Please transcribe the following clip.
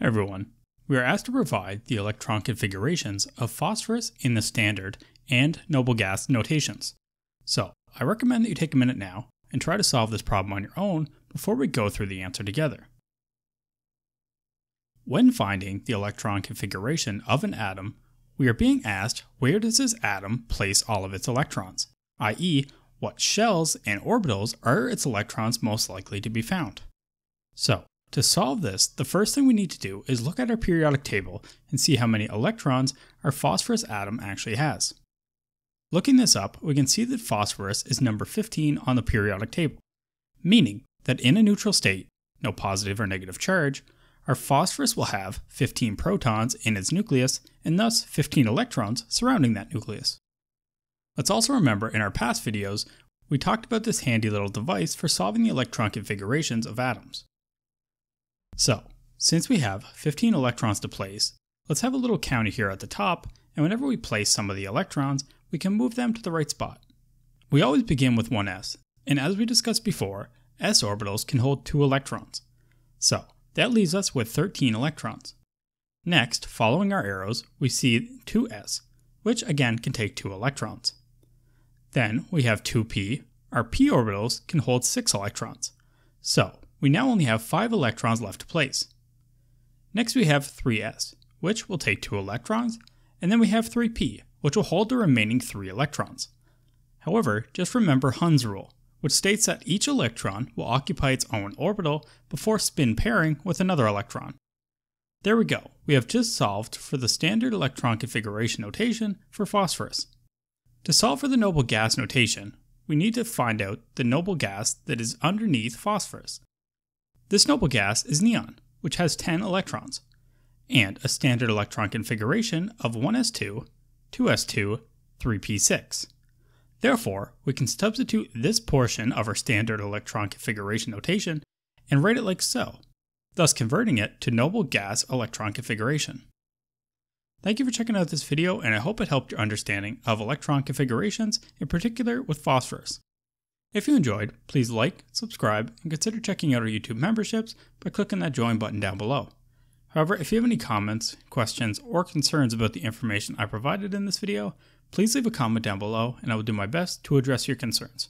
everyone. We are asked to provide the electron configurations of phosphorus in the standard and noble gas notations. So, I recommend that you take a minute now and try to solve this problem on your own before we go through the answer together. When finding the electron configuration of an atom, we are being asked where does this atom place all of its electrons, i.e., what shells and orbitals are its electrons most likely to be found. So, to solve this, the first thing we need to do is look at our periodic table and see how many electrons our phosphorus atom actually has. Looking this up, we can see that phosphorus is number 15 on the periodic table, meaning that in a neutral state, no positive or negative charge, our phosphorus will have 15 protons in its nucleus and thus 15 electrons surrounding that nucleus. Let's also remember in our past videos, we talked about this handy little device for solving the electron configurations of atoms. So, since we have 15 electrons to place, let's have a little counter here at the top, and whenever we place some of the electrons, we can move them to the right spot. We always begin with 1s, and as we discussed before, s orbitals can hold 2 electrons. So, that leaves us with 13 electrons. Next, following our arrows, we see 2s, which again can take 2 electrons. Then we have 2p, our p orbitals can hold 6 electrons. So, we now only have 5 electrons left to place. Next we have 3s, which will take 2 electrons, and then we have 3p, which will hold the remaining 3 electrons. However, just remember Hund's rule, which states that each electron will occupy its own orbital before spin pairing with another electron. There we go, we have just solved for the standard electron configuration notation for phosphorus. To solve for the noble gas notation, we need to find out the noble gas that is underneath phosphorus. This noble gas is neon, which has 10 electrons, and a standard electron configuration of 1s2, 2s2, 3p6. Therefore, we can substitute this portion of our standard electron configuration notation and write it like so, thus converting it to noble gas electron configuration. Thank you for checking out this video and I hope it helped your understanding of electron configurations, in particular with phosphorus. If you enjoyed, please like, subscribe, and consider checking out our YouTube memberships by clicking that join button down below. However, if you have any comments, questions, or concerns about the information I provided in this video, please leave a comment down below and I will do my best to address your concerns.